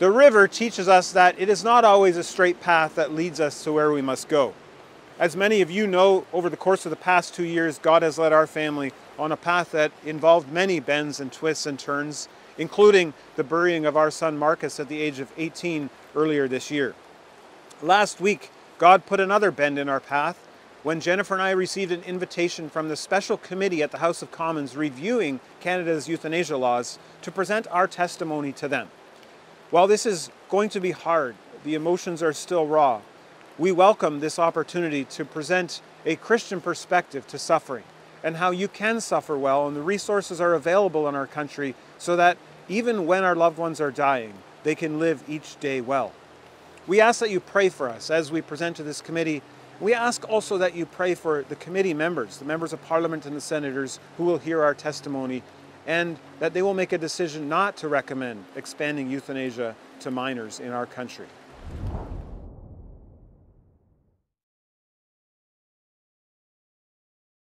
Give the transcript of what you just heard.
The river teaches us that it is not always a straight path that leads us to where we must go. As many of you know, over the course of the past two years, God has led our family on a path that involved many bends and twists and turns, including the burying of our son Marcus at the age of 18 earlier this year. Last week, God put another bend in our path when Jennifer and I received an invitation from the special committee at the House of Commons reviewing Canada's euthanasia laws to present our testimony to them. While this is going to be hard, the emotions are still raw, we welcome this opportunity to present a Christian perspective to suffering and how you can suffer well and the resources are available in our country so that even when our loved ones are dying, they can live each day well. We ask that you pray for us as we present to this committee. We ask also that you pray for the committee members, the members of parliament and the senators who will hear our testimony, and that they will make a decision not to recommend expanding euthanasia to minors in our country.